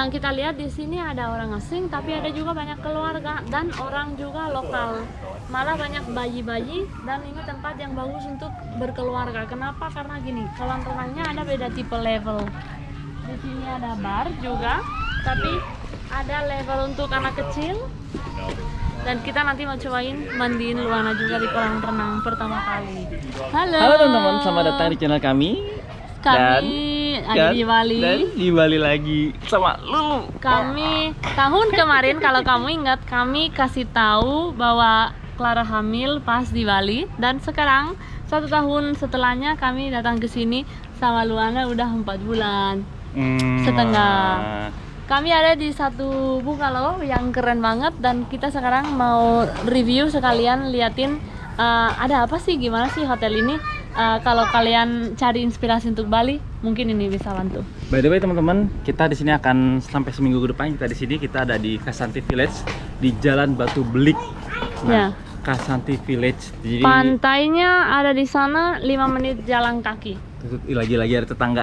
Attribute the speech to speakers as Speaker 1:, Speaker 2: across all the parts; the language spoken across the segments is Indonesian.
Speaker 1: Yang kita lihat di sini ada orang asing, tapi ada juga banyak keluarga dan orang juga lokal. Malah banyak bayi-bayi dan ini tempat yang bagus untuk berkeluarga. Kenapa? Karena gini, kolam renangnya ada beda tipe level. Di sini ada bar juga, tapi ada level untuk anak kecil. Dan kita nanti mau cobain mandiin Luana juga di kolam renang pertama kali. Halo.
Speaker 2: Halo teman-teman, selamat datang di channel kami.
Speaker 1: Kami ada
Speaker 2: dan-
Speaker 1: di Bali.
Speaker 2: Dan di Bali lagi sama Lulu.
Speaker 1: Kami tahun kemarin kalau kamu ingat kami kasih tahu bahwa Clara hamil pas di Bali dan sekarang satu tahun setelahnya kami datang ke sini sama Luana udah empat bulan.
Speaker 2: Hmm,
Speaker 1: Setengah. Kami ada di satu bungalow yang keren banget dan kita sekarang mau review sekalian liatin uh, ada apa sih gimana sih hotel ini. Uh, kalau kalian cari inspirasi untuk Bali, mungkin ini bisa bantu.
Speaker 2: By the way teman-teman, kita di sini akan sampai seminggu ke depan kita di sini kita ada di Kasanti Village di Jalan Batu Belik.
Speaker 1: Ya.
Speaker 2: Kasanti Village. Jadi
Speaker 1: Pantainya ada di sana 5 menit jalan kaki.
Speaker 2: Lagi-lagi ada tetangga.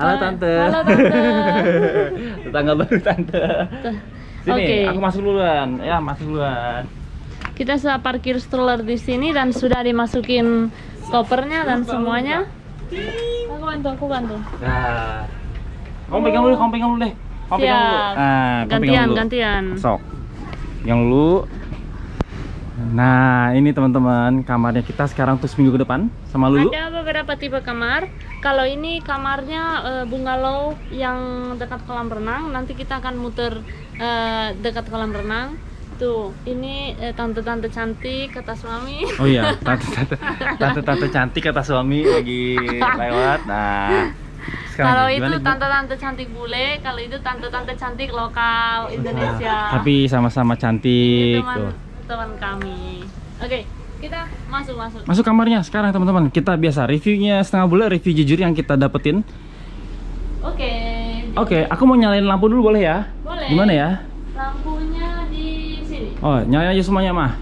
Speaker 2: Halo tante.
Speaker 1: Halo, Tante.
Speaker 2: tetangga baru tante. Sini,
Speaker 1: Oke.
Speaker 2: aku masuk duluan. Ya, masuk duluan.
Speaker 1: Kita sudah parkir stroller di sini dan sudah dimasukin kopernya dan semuanya. Aku bantu, aku bantu.
Speaker 2: Nah. Kamu pegang dulu, kamu pegang dulu deh. Kamu pegang dulu. Nah, kamu pegang
Speaker 1: Gantian,
Speaker 2: dulu.
Speaker 1: gantian.
Speaker 2: Sok. Yang dulu. Nah, ini teman-teman kamarnya kita sekarang tuh seminggu ke depan sama Lulu.
Speaker 1: Ada beberapa tipe kamar. Kalau ini kamarnya eh, bungalow yang dekat kolam renang. Nanti kita akan muter eh, dekat kolam renang. Tuh, ini eh, tante-tante cantik kata suami.
Speaker 2: Oh iya, tante-tante tante-tante cantik kata suami lagi lewat. Nah,
Speaker 1: Kalau itu tante-tante cantik bule, kalau itu tante-tante cantik lokal Indonesia.
Speaker 2: Nah, tapi sama-sama
Speaker 1: Ini
Speaker 2: cantik
Speaker 1: teman
Speaker 2: tuh.
Speaker 1: teman kami. Oke, kita masuk masuk.
Speaker 2: Masuk kamarnya sekarang teman-teman. Kita biasa reviewnya setengah bulan review jujur yang kita dapetin.
Speaker 1: Oke.
Speaker 2: Oke, aku mau nyalain lampu dulu boleh ya?
Speaker 1: Boleh.
Speaker 2: Gimana ya?
Speaker 1: Sini.
Speaker 2: Oh, nyalain aja semuanya mah.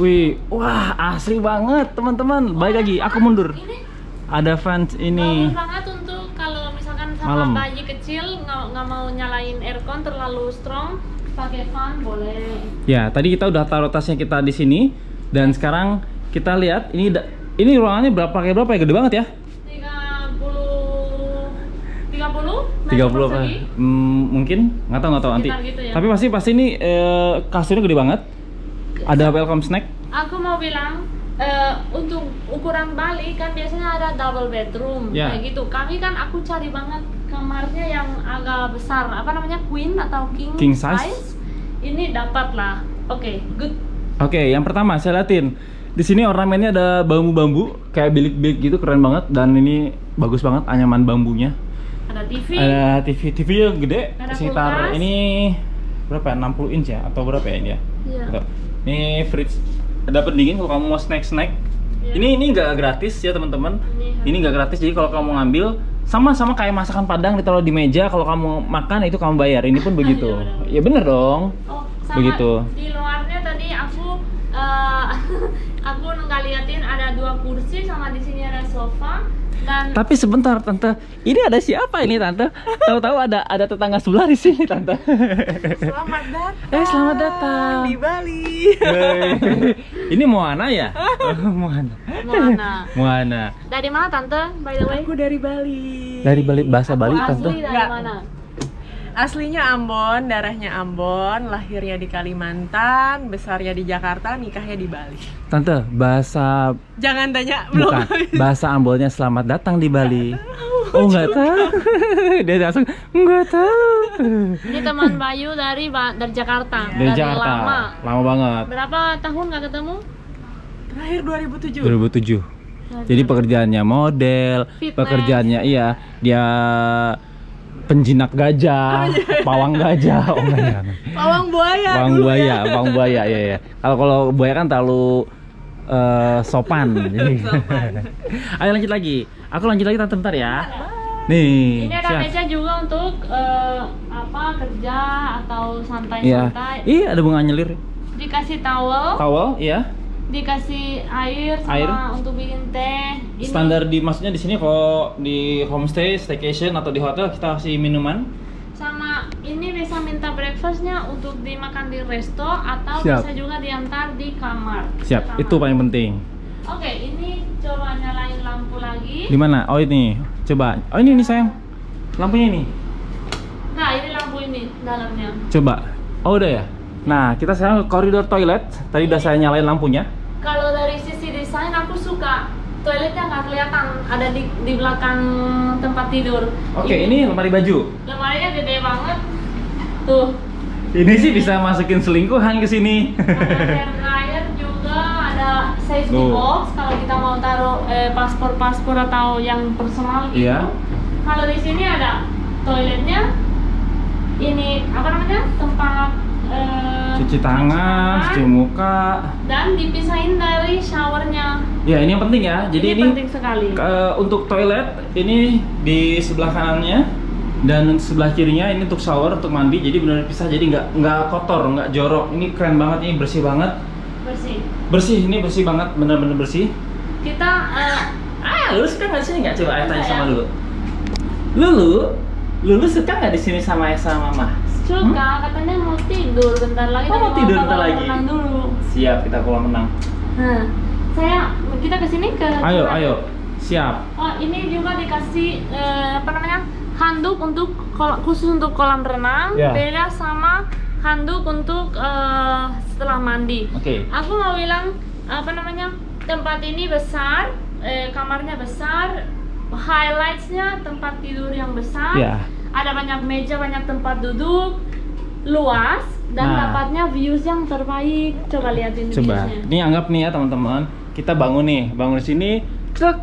Speaker 2: Wih, wah asri banget teman-teman. Baik lagi, aku mundur.
Speaker 1: Ini
Speaker 2: Ada fans ini.
Speaker 1: banget untuk kalau misalkan sama
Speaker 2: Malam.
Speaker 1: bayi kecil nggak mau nyalain aircon terlalu strong, pakai fan boleh.
Speaker 2: Ya, tadi kita udah taruh tasnya kita di sini dan sekarang kita lihat ini ini ruangannya berapa kayak berapa ya? Gede banget ya?
Speaker 1: 30
Speaker 2: apa? Hmm, mungkin nggak tahu nggak tahu nanti.
Speaker 1: Gitu ya.
Speaker 2: Tapi pasti pasti ini eh, kasurnya gede banget. Ada welcome snack.
Speaker 1: Aku mau bilang eh, untuk ukuran Bali kan biasanya ada double bedroom
Speaker 2: Ya.
Speaker 1: kayak gitu. Kami kan aku cari banget kamarnya yang agak besar, apa namanya queen atau king,
Speaker 2: King size?
Speaker 1: Ini dapat lah. Oke, good.
Speaker 2: Oke, yang pertama saya liatin. Di sini ornamennya ada bambu-bambu kayak bilik-bilik gitu keren banget dan ini bagus banget anyaman bambunya.
Speaker 1: Ada TV.
Speaker 2: Ada TV TV nya gede
Speaker 1: Ada
Speaker 2: sekitar
Speaker 1: kulkas.
Speaker 2: ini berapa ya? 60 inch ya atau berapa ya ini ya?
Speaker 1: Iya.
Speaker 2: Tuh. Ini fridge ada pendingin kalau kamu mau snack-snack.
Speaker 1: Iya.
Speaker 2: Ini ini nggak gratis ya teman-teman.
Speaker 1: Ini
Speaker 2: nggak gratis jadi kalau kamu ngambil sama sama kayak masakan Padang ditaruh di meja kalau kamu makan itu kamu bayar. Ini pun begitu.
Speaker 1: Iya,
Speaker 2: Ya bener dong.
Speaker 1: Oh, sama
Speaker 2: Begitu.
Speaker 1: di luarnya tadi aku eh, aku nggak liatin ada dua kursi sama di sini ada sofa dan
Speaker 2: Tapi sebentar tante, ini ada siapa ini tante? Tahu-tahu ada ada tetangga sebelah di sini tante.
Speaker 3: Selamat datang.
Speaker 2: Eh, selamat datang.
Speaker 3: di Bali.
Speaker 2: Hei. ini Moana ya? Moana.
Speaker 1: Moana.
Speaker 2: Moana.
Speaker 1: Dari mana tante? By the way.
Speaker 3: Aku dari Bali.
Speaker 2: Dari Bali bahasa Bali
Speaker 1: Asli
Speaker 2: tante.
Speaker 1: dari mana?
Speaker 3: Aslinya Ambon, darahnya Ambon, lahirnya di Kalimantan, besarnya di Jakarta, nikahnya di Bali.
Speaker 2: Tante, bahasa
Speaker 3: Jangan tanya belum.
Speaker 2: bukan bahasa Ambolnya selamat datang di Bali. Oh nggak tahu. Dia langsung nggak tahu.
Speaker 1: Ini teman Bayu dari dari Jakarta.
Speaker 2: Dari Jakarta.
Speaker 1: lama.
Speaker 2: Lama banget.
Speaker 1: Berapa tahun nggak ketemu?
Speaker 3: Terakhir 2007.
Speaker 2: 2007. Jadi pekerjaannya model,
Speaker 1: Fitness.
Speaker 2: pekerjaannya iya dia penjinak gajah, pawang gajah, oh enggak ya.
Speaker 3: Pawang buaya.
Speaker 2: Pawang
Speaker 3: dulu
Speaker 2: buaya,
Speaker 3: ya.
Speaker 2: pawang buaya ya ya. Kalau kalau buaya kan terlalu eh, sopan. Jadi. Ayo lanjut lagi. Aku lanjut lagi tante bentar ya. Nih.
Speaker 1: Ini ada
Speaker 2: siap.
Speaker 1: meja juga untuk eh, apa kerja atau
Speaker 2: Iya.
Speaker 1: santai-santai.
Speaker 2: Ih, ada bunga nyelir.
Speaker 1: Dikasih towel.
Speaker 2: Towel, iya.
Speaker 1: Dikasih air sama
Speaker 2: Air?
Speaker 1: untuk bikin teh. Ini
Speaker 2: Standar di maksudnya di sini kalau di homestay, staycation atau di hotel kita kasih minuman.
Speaker 1: sama ini bisa minta breakfastnya untuk dimakan di resto atau
Speaker 2: Siap.
Speaker 1: bisa juga diantar di kamar.
Speaker 2: Siap,
Speaker 1: Kamar.
Speaker 2: itu paling penting.
Speaker 1: Oke, ini coba nyalain lampu lagi.
Speaker 2: Di mana? Oh ini. Coba. Oh ini nih sayang. Lampunya ini.
Speaker 1: Nah, ini lampu ini dalamnya.
Speaker 2: Coba. Oh udah ya. Nah kita sekarang ke koridor toilet. Tadi udah saya nyalain lampunya.
Speaker 1: Desain aku suka toiletnya nggak kelihatan ada di di belakang tempat tidur.
Speaker 2: Oke ini lemari baju.
Speaker 1: lemarinya gede banget. Tuh.
Speaker 2: Ini sih bisa masukin selingkuhan ke sini.
Speaker 1: Dryer juga, ada safety
Speaker 2: Tuh.
Speaker 1: box kalau kita mau taruh eh, paspor-paspor atau yang personal gitu.
Speaker 2: Iya.
Speaker 1: Kalau di sini ada toiletnya. Ini apa namanya? Tempat eh,
Speaker 2: cuci tangan, cuci muka.
Speaker 1: dan dipisahin dari showernya.
Speaker 2: Ya ini yang penting ya. Jadi ini,
Speaker 1: penting sekali.
Speaker 2: ke- untuk toilet ini di sebelah kanannya dan sebelah kirinya ini untuk shower untuk mandi. Jadi benar pisah. Jadi nggak nggak kotor, nggak jorok. Ini keren banget. Ini bersih banget.
Speaker 1: Bersih.
Speaker 2: Bersih ini bersih banget. Bener-bener bersih.
Speaker 1: Kita eh,
Speaker 2: Ah, lu suka nggak sini nggak? Coba Ayah tanya
Speaker 1: Suka
Speaker 2: sama
Speaker 1: ya.
Speaker 2: Lulu. Lulu, Lulu suka nggak di sini sama Ayah sama Mama?
Speaker 1: suka katanya mau tidur bentar lagi
Speaker 2: Hmm? Oh, mau tidur bentar lagi.
Speaker 1: renang dulu.
Speaker 2: Siap, kita kolam renang.
Speaker 1: Nah, saya kita ke sini ke
Speaker 2: Ayo, ayo. Siap.
Speaker 1: Oh, ini juga dikasih eh, apa namanya? handuk untuk khusus untuk kolam renang,
Speaker 2: Ya.
Speaker 1: beda sama handuk untuk eh, setelah mandi.
Speaker 2: Oke.
Speaker 1: Aku mau bilang apa namanya? Tempat ini besar, eh, kamarnya besar, highlightsnya tempat tidur yang besar.
Speaker 2: Ya.
Speaker 1: Ada banyak meja, banyak tempat duduk, luas dan
Speaker 2: Nah.
Speaker 1: dapatnya views yang terbaik. Coba lihatin
Speaker 2: Coba.
Speaker 1: viewsnya.
Speaker 2: Ini anggap nih ya teman-teman. Kita bangun nih, bangun di sini, cek,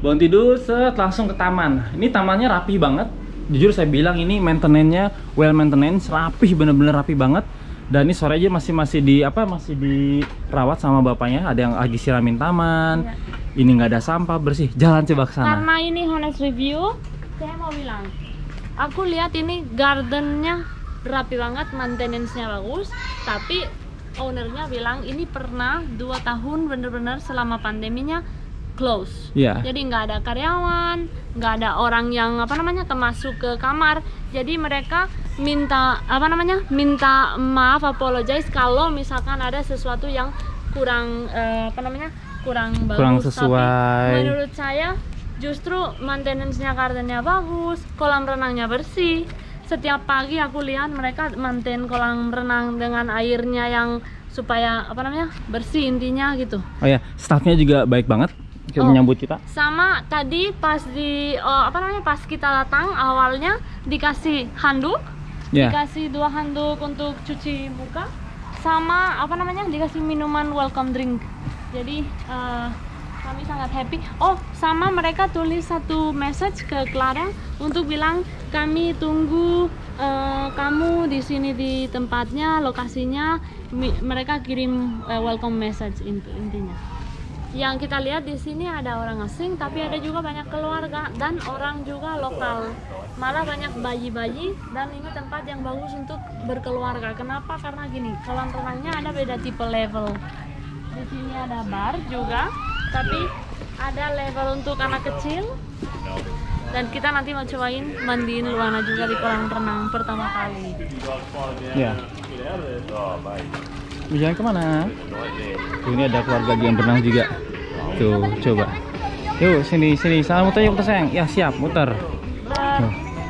Speaker 2: bangun tidur, set, langsung ke taman. Ini tamannya rapi banget. Jujur saya bilang ini maintenance-nya well maintenance, rapih bener-bener rapi banget. Dan ini sore aja masih masih di apa masih dirawat sama bapaknya. Ada yang lagi siramin taman. Ini nggak ada sampah bersih. Jalan coba ke sana.
Speaker 1: Karena ini honest review, saya mau bilang, aku lihat ini gardennya rapi banget, maintenance-nya bagus, tapi ownernya bilang ini pernah dua tahun bener-bener selama pandeminya close.
Speaker 2: Iya.
Speaker 1: Jadi nggak ada karyawan, nggak ada orang yang apa namanya termasuk ke kamar. Jadi mereka minta apa namanya minta maaf apologize kalau misalkan ada sesuatu yang kurang eh, apa namanya kurang bagus.
Speaker 2: Kurang
Speaker 1: Tapi
Speaker 2: sesuai.
Speaker 1: menurut saya justru maintenance-nya gardennya bagus, kolam renangnya bersih. Setiap pagi aku lihat mereka maintain kolam renang dengan airnya yang supaya apa namanya bersih intinya gitu.
Speaker 2: Oh ya, staffnya juga baik banget
Speaker 1: Oh.
Speaker 2: menyambut kita.
Speaker 1: sama tadi pas di oh, apa namanya pas kita datang awalnya dikasih handuk
Speaker 2: Ya.
Speaker 1: dikasih dua handuk untuk cuci muka sama apa namanya dikasih minuman welcome drink jadi eh, kami sangat happy. Oh sama mereka tulis satu message ke Clara untuk bilang kami tunggu eh, kamu di sini di tempatnya lokasinya. Mereka kirim eh, welcome message intinya. Yang kita lihat di sini ada orang asing tapi ada juga banyak keluarga dan orang juga lokal. Malah banyak bayi-bayi dan ini tempat yang bagus untuk berkeluarga. Kenapa? Karena gini kolam renangnya ada beda tipe level. Di sini ada bar juga tapi ada level untuk anak kecil dan kita nanti mau cobain mandiin Luana juga di kolam renang pertama kali
Speaker 2: Ya. Jalan ke mana? Tuh, ini ada keluarga yang berenang juga. Tuh, coba. Yuk, sini, sini. Salah muter yuk, sayang. Ya, siap, muter.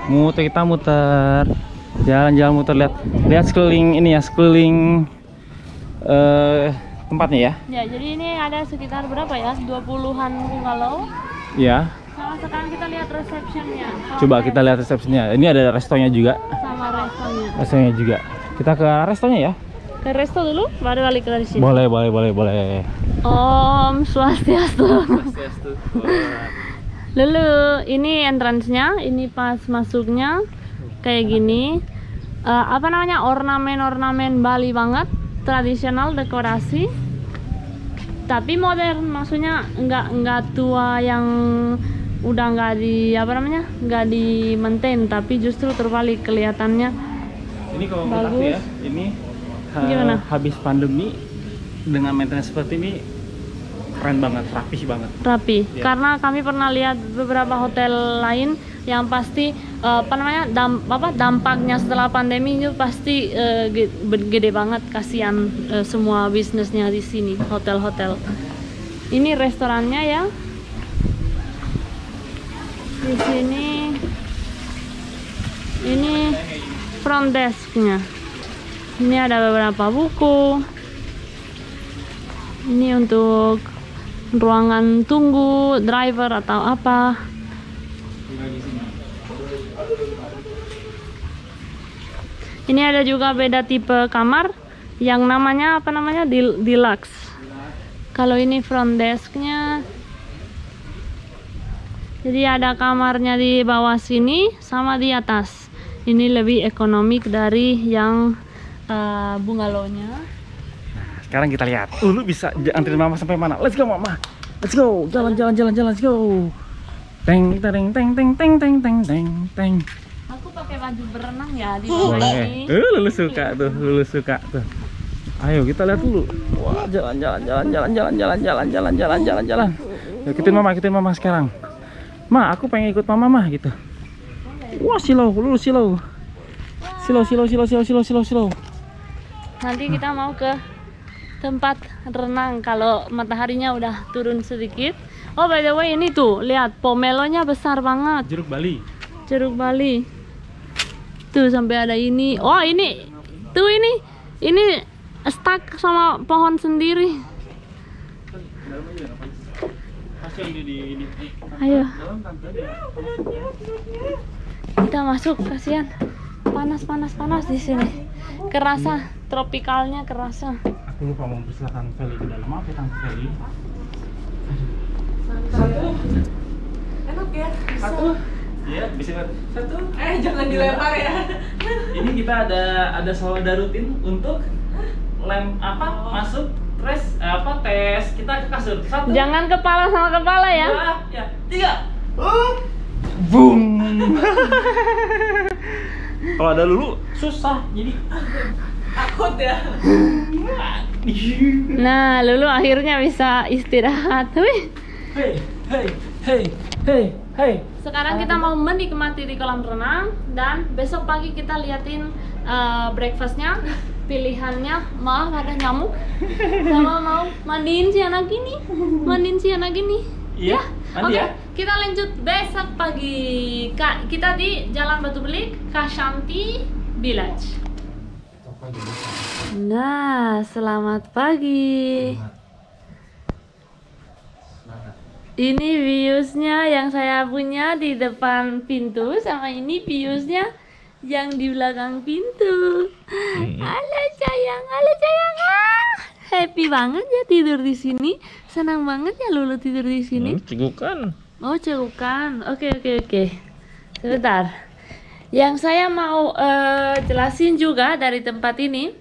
Speaker 2: Muter, kita muter. Jalan-jalan muter, lihat. Lihat sekeliling ini ya, sekeliling eh tempatnya ya.
Speaker 1: ya jadi ini ada sekitar berapa ya 20-an bungalow
Speaker 2: Ya.
Speaker 1: sama sekarang kita lihat resepsionnya
Speaker 2: Coba kita lihat resepsinya. Ini ada restonya juga.
Speaker 1: sama restonya
Speaker 2: Restonya juga. Kita ke restonya ya.
Speaker 1: ke resto dulu baru balik dari sini
Speaker 2: Boleh, boleh, boleh, boleh.
Speaker 1: Om Swastiastu Lalu ini entrance-nya, ini pas masuknya kayak gini. Eh, apa namanya? Ornamen-ornamen Bali banget, tradisional dekorasi. Tapi modern, maksudnya nggak nggak tua yang udah nggak di apa namanya nggak di maintain tapi justru terbalik kelihatannya
Speaker 2: Ini kalau menurut aku
Speaker 1: Bagus.
Speaker 2: ya, ini ha-
Speaker 1: Gimana?
Speaker 2: habis pandemi dengan maintenance seperti ini keren banget, rapih banget.
Speaker 1: rapi
Speaker 2: Iya.
Speaker 1: karena kami pernah lihat beberapa hotel lain yang pasti eh, apa namanya dam- apa dampaknya setelah pandemi itu pasti be- gede banget. Kasihan eh, semua bisnisnya di sini hotel-hotel. Ini restorannya ya. Di sini. Ini front desknya. Ini ada beberapa buku. Ini untuk ruangan tunggu driver atau apa? Ini ada juga beda tipe kamar yang namanya apa namanya? Deluxe. Kalau ini front desknya. Jadi ada kamarnya di bawah sini sama di atas. Ini lebih ekonomik dari yang uh, bungalownya
Speaker 2: Sekarang kita lihat. Uh, lu bisa anterin mama sampai mana? Let's go mama. Let's go. Jalan jalan jalan jalan. Let's go. Teng teng teng teng teng teng teng teng teng.
Speaker 1: Aku pakai baju berenang ya di bawah
Speaker 2: Boleh.
Speaker 1: ini.
Speaker 2: Eh, lulu suka tuh, lulu suka tuh. Ayo kita lihat dulu. Wah, jalan jalan jalan jalan jalan jalan jalan jalan jalan jalan jalan. Ikutin mama, ikutin mama sekarang. Ma, aku pengen ikut mama mah gitu. Wah, silau, lulu silau. Silau, silau, silau, silau, silau, silau, silau.
Speaker 1: Nanti kita mau ke tempat renang kalau mataharinya udah turun sedikit. Oh by the way ini tuh lihat pomelonya besar banget
Speaker 2: Jeruk Bali.
Speaker 1: jeruk Bali. Tuh sampai ada ini. Oh ini tuh ini ini stuck sama pohon sendiri. Ayo kita masuk kasihan panas panas panas di sini. Kerasa tropikalnya kerasa.
Speaker 2: Aku lupa mau persilakan Feli ke dalam. Maaf ya Tante Feli.
Speaker 3: Enak ya.
Speaker 2: Satu. Iya, bisa. Satu.
Speaker 3: Eh jangan dilempar ya.
Speaker 2: Ini kita ada ada solda rutin untuk lem apa masuk tes apa tes kita ke kasur satu
Speaker 1: Jangan kepala sama kepala ya.
Speaker 2: dua ya tiga uh, boom kalau ada lulu susah jadi
Speaker 3: Takut ya.
Speaker 1: Nah, Lulu akhirnya bisa istirahat. Wih.
Speaker 2: hey hey hey hey hey
Speaker 1: Sekarang kita mau menikmati di kolam renang dan besok pagi kita liatin uh, breakfastnya. Pilihannya malah ada nyamuk sama mau mandiin si anak ini, mandiin si anak ini.
Speaker 2: iya mandi
Speaker 1: Oke,
Speaker 2: ya
Speaker 1: kita lanjut besok pagi. Kak, kita di Jalan Batu Belik, Kashanti Village. Nah, selamat pagi. Ini viewsnya yang saya punya di depan pintu sama ini viewsnya yang di belakang pintu. Halo sayang, halo sayang. Ah, happy banget ya tidur di sini. Senang banget ya Lulu tidur di sini.
Speaker 2: cegukan
Speaker 1: Oh, celukan. Oke, oke, oke. Sebentar. Yang saya mau eh, jelasin juga dari tempat ini.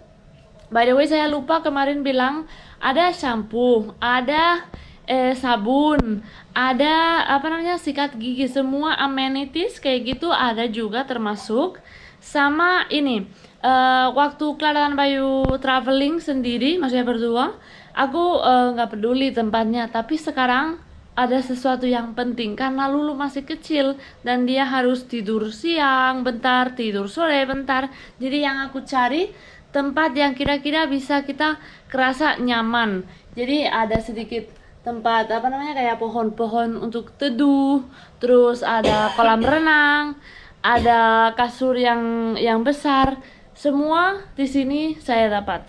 Speaker 1: By the way, saya lupa kemarin bilang ada shampoo, ada eh, sabun, ada apa namanya sikat gigi, semua amenities kayak gitu ada juga termasuk sama ini. eh, waktu Clara Bayu traveling sendiri, maksudnya berdua, aku eh, nggak peduli tempatnya, tapi sekarang ada sesuatu yang penting karena Lulu masih kecil dan dia harus tidur siang bentar, tidur sore bentar. Jadi yang aku cari tempat yang kira-kira bisa kita kerasa nyaman. Jadi ada sedikit tempat apa namanya kayak pohon-pohon untuk teduh, terus ada kolam renang, ada kasur yang yang besar. Semua di sini saya dapat.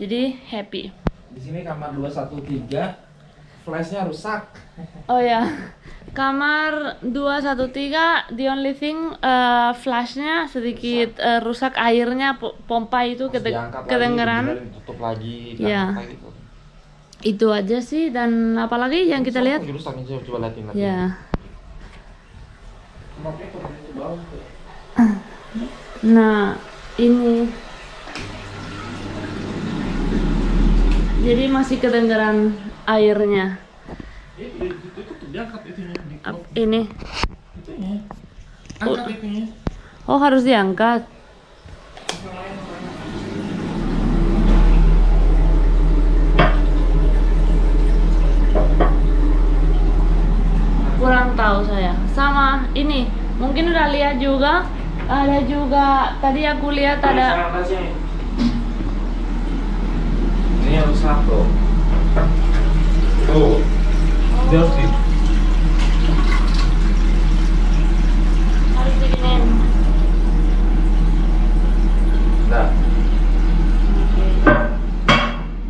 Speaker 1: Jadi happy.
Speaker 4: Di sini kamar 213 flashnya rusak.
Speaker 1: Oh ya, kamar 213 the only thing eh, flashnya sedikit eh, rusak airnya po- pompa itu
Speaker 4: lagi,
Speaker 1: kedengeran.
Speaker 4: tutup lagi, lagi gitu.
Speaker 1: Itu aja sih dan apalagi yang kita lihat.
Speaker 4: rusak coba liatin lagi.
Speaker 1: Ya. Nah, ini jadi masih kedengeran airnya. Ini. Oh, harus diangkat. kurang tahu saya sama ini mungkin udah lihat juga ada juga tadi aku lihat ada
Speaker 2: Ini yang satu. Oh. Dia harus di
Speaker 1: harus diginiin
Speaker 2: Nah.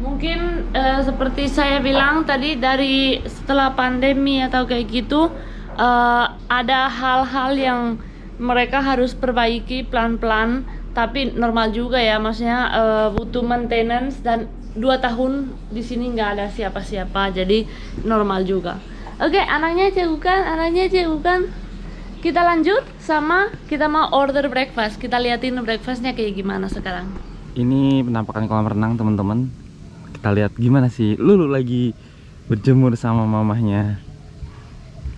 Speaker 1: mungkin eh, seperti saya bilang tadi dari setelah pandemi atau kayak gitu eh, ada hal-hal yang mereka harus perbaiki pelan-pelan tapi normal juga ya. Maksudnya eh, butuh maintenance dan dua tahun di sini nggak ada siapa-siapa jadi normal juga. Oke anaknya cek bukan anaknya cek bukan kita lanjut sama kita mau order breakfast. Kita liatin breakfastnya kayak gimana sekarang.
Speaker 2: Ini penampakan kolam renang teman-teman. Kita lihat gimana sih. Lulu lagi berjemur sama mamahnya.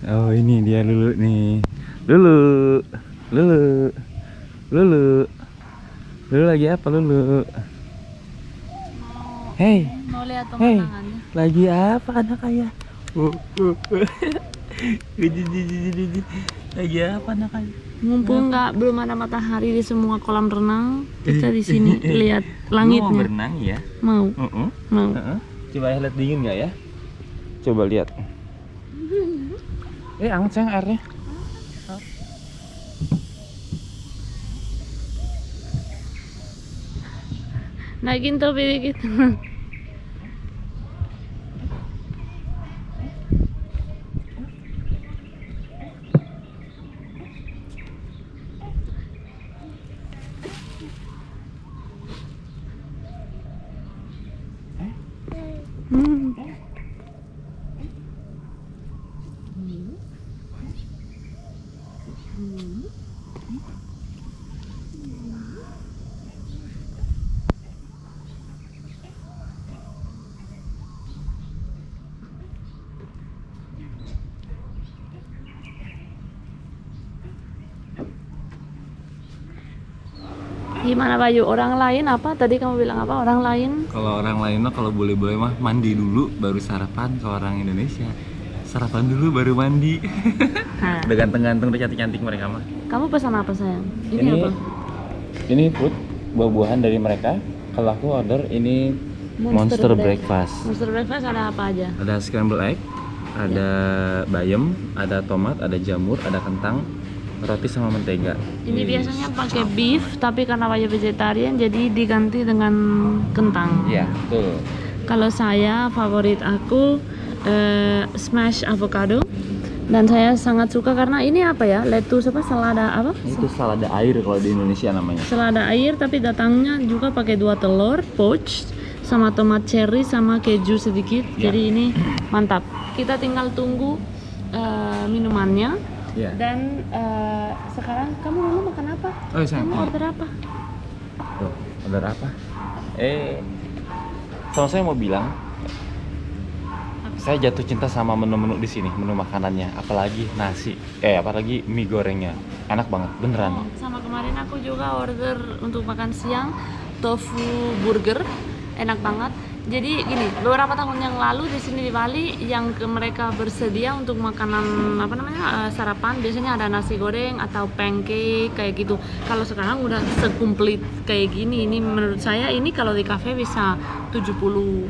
Speaker 2: Oh ini dia Lulu nih. Lulu, Lulu, Lulu, Lulu lagi apa Lulu? Hey,
Speaker 1: mau lihat
Speaker 2: hey, lagi apa anak ayah? Uh, uh, uh. lagi apa anak ayah?
Speaker 1: Mumpung nggak belum ada matahari di semua kolam renang, kita di sini lihat
Speaker 2: Lu mau
Speaker 1: langitnya.
Speaker 2: berenang ya?
Speaker 1: Mau,
Speaker 2: Uh-uh.
Speaker 1: mau.
Speaker 2: Heeh. Coba ya lihat dingin nggak ya? Coba lihat. Eh, anget sayang airnya.
Speaker 1: Naikin topi dikit. Hmm. Gimana baju orang lain apa? Tadi kamu bilang apa? Orang lain?
Speaker 2: Kalau orang lain kalau boleh-boleh mah mandi dulu baru sarapan. Kalau orang Indonesia sarapan dulu baru mandi.
Speaker 1: Nah,
Speaker 2: udah ganteng-ganteng, udah cantik-cantik mereka mah.
Speaker 1: kamu pesan apa sayang? Ini,
Speaker 2: Ini
Speaker 1: apa?
Speaker 2: Ini food buah-buahan dari mereka. Kalau aku order ini Monster,
Speaker 1: Break-
Speaker 2: breakfast.
Speaker 1: Monster breakfast ada apa aja?
Speaker 2: Ada scramble egg, ada bayam, ada tomat, ada jamur, ada kentang, roti sama mentega.
Speaker 1: Ini biasanya pakai beef, tapi karena baju vegetarian jadi diganti dengan kentang.
Speaker 2: Iya, betul.
Speaker 1: Kalau saya favorit aku eh, smash avocado dan saya sangat suka karena ini apa ya? Lettuce apa? Selada apa?
Speaker 2: Itu salada air kalau di Indonesia namanya.
Speaker 1: Selada air tapi datangnya juga pakai dua telur poached sama tomat cherry sama keju sedikit.
Speaker 2: Ya.
Speaker 1: Jadi ini mantap. Kita tinggal tunggu eh, minumannya
Speaker 2: Iya.
Speaker 1: dan eh, sekarang kamu mau makan apa?
Speaker 2: Oh, sayang.
Speaker 1: Kamu order apa?
Speaker 2: Tuh, order apa? Eh, sama saya mau bilang, saya jatuh cinta sama menu-menu di sini, menu makanannya, apalagi nasi, eh apalagi mie gorengnya, enak banget, beneran.
Speaker 1: Sama kemarin aku juga order untuk makan siang tofu burger, enak banget. Jadi gini, beberapa tahun yang lalu di sini di Bali yang ke mereka bersedia untuk makanan apa namanya eh, sarapan biasanya ada nasi goreng atau pancake kayak gitu. Kalau sekarang udah sekumplit kayak gini, ini menurut saya ini kalau di cafe bisa 70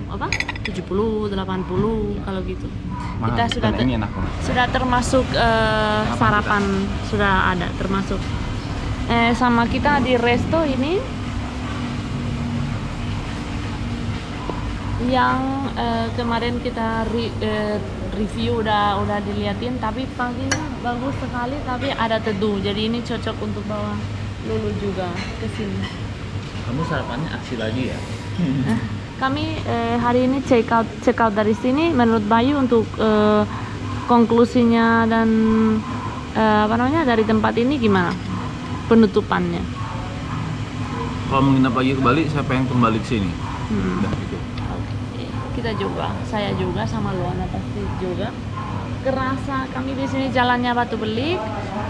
Speaker 1: apa? 70, 80 kalau gitu.
Speaker 2: Mahal,
Speaker 1: Kita sudah
Speaker 2: dan
Speaker 1: te-
Speaker 2: ini enak banget.
Speaker 1: sudah termasuk eh, sarapan sudah ada termasuk eh, sama kita di resto ini yang eh, kemarin kita re- eh, review udah udah diliatin tapi paginya bagus sekali tapi ada teduh jadi ini cocok untuk bawa lulu juga ke sini
Speaker 2: Kamu sarapannya aksi lagi ya?
Speaker 1: kami eh, hari ini check out check out dari sini menurut Bayu untuk eh, konklusinya dan eh, apa namanya dari tempat ini gimana penutupannya
Speaker 2: Kalau menginap lagi ke Bali, saya pengen kembali ke sini.
Speaker 1: Hmm.
Speaker 2: Udah
Speaker 1: kita juga saya juga sama Luana pasti juga kerasa kami di sini jalannya Batu Belik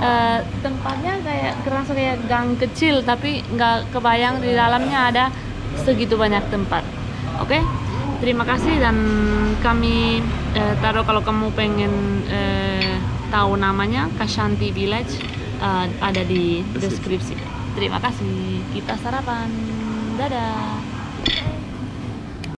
Speaker 1: eh, tempatnya kayak kerasa kayak gang kecil tapi nggak kebayang di dalamnya ada segitu banyak tempat oke terima kasih dan kami eh, taruh kalau kamu pengen eh, tahu namanya Kashanti Village eh, ada di deskripsi. Terima kasih. Kita sarapan. Dadah.